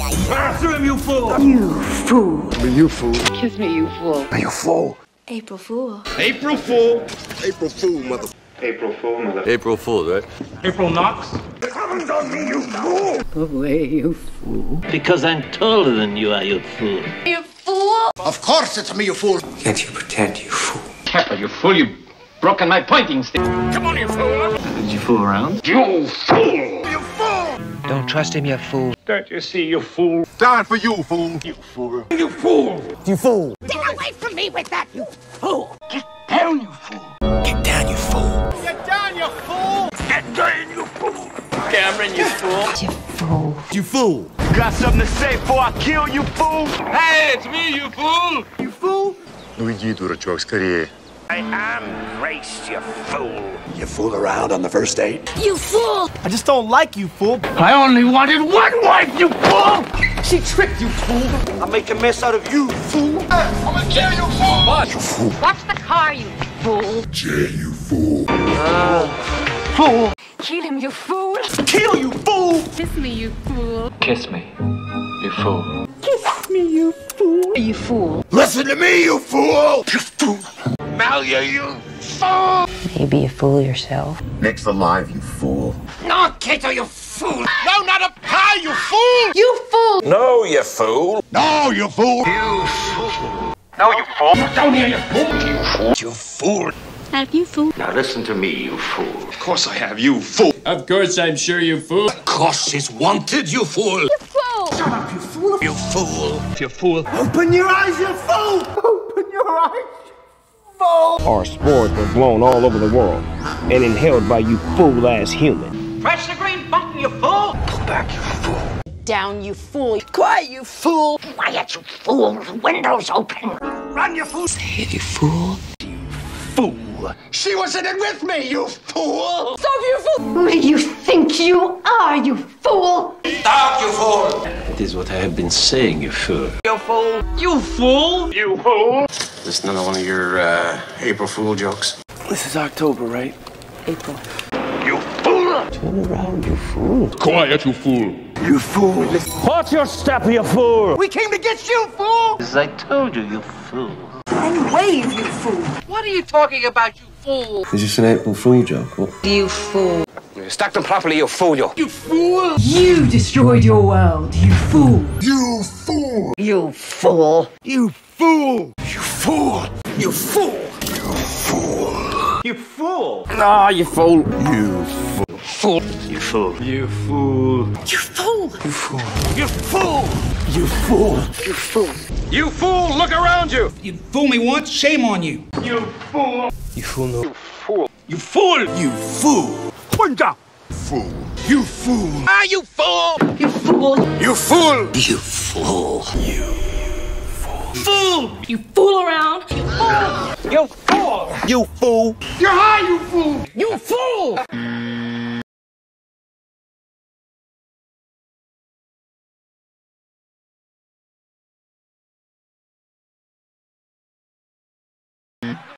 Answer him, you fool! You fool. Are you fool? Kiss me, you fool. Are you fool? April Fool. April Fool! April Fool, mother. April Fool, mother. April Fool, right? April Knox? Come on me, you fool! Away, you fool. Because I'm taller than you are, you fool. You fool! Of course it's me, you fool. Can't you pretend, you fool? Pepper, you fool, you broken my pointing stick. Come on, you fool! Did you fool around? You fool! You fool! Don't trust him, you fool. Don't you see, you fool? Down for you, fool. You fool. You fool! You fool. Get away from me with that, you fool! Get down, you fool. Get down, you fool. Get down, you fool! Get down, you fool. Cameron, you fool! You fool. You fool. Got something to say before I kill you, fool? Hey, it's me, you fool! You fool? Ну иди, дурачок, скорее. I am race, you fool! You fool around on the first date? You fool! I just don't like you, fool. I only wanted one wife, you fool! She tricked you, fool! I'll make a mess out of you, fool! I'm gonna kill you, fool! What? You fool. Watch the car, you fool! Jay, you fool. Fool! Kill him, you fool! Kill you, fool! Kiss me, you fool! Kiss me, you fool. Kiss me, you fool! You fool. Listen to me, you fool! You fool. Malia, you fool! Maybe you fool yourself. Next alive, you fool. No, Kato, you fool! No, not a pie, you fool! You fool! No, you fool. No, you fool! You fool! No, you fool! Down here, you fool! You fool. You fool! Have you fool? Now listen to me, you fool. Of course I have, you fool. Of course, I'm sure you fool. Of course she's wanted, you fool. You fool! Shut up, you Fool! You fool. You fool. Open your eyes, you fool! Open your eyes, fool! Our spores were blown all over the world and inhaled by you fool-ass humans. Press the green button, you fool! Pull back, you fool. Down, you fool! Quiet, you fool! Quiet, you fool! The window's open! Run, you fool! You fool. You Fool! She was in it with me, you fool! Stop, you fool! Who do you think you are, you fool? Stop, you fool! That is what I have been saying, you fool. You fool! You fool! You fool! This is another one of your uh, April Fool jokes? This is October, right? April. You fool! Turn around, you fool. Quiet, you fool. You fool. Watch your step, you fool! We came to get you, fool! As I told you, you fool. And wave, you fool! What are you talking about, you fool? Is this an April Fool joke? What? You fool! Stack them properly, you fool, you. You fool! You destroyed your world, you fool! You fool. You fool! You fool! You fool. You fool! You Fool. You fool! Ah, you fool! You fool. You fool. You fool! You fool! You fool! You fool. You fool! You fool! You fool! Look around you! You fool me once, shame on you. You fool! You fool no. You fool! You fool. Punja! Fool. Fool! You fool. Ah, you fool! You fool! You fool. You fool. Fool! You fool around! You fool! You fool! You fool. You're high, you fool! You fool!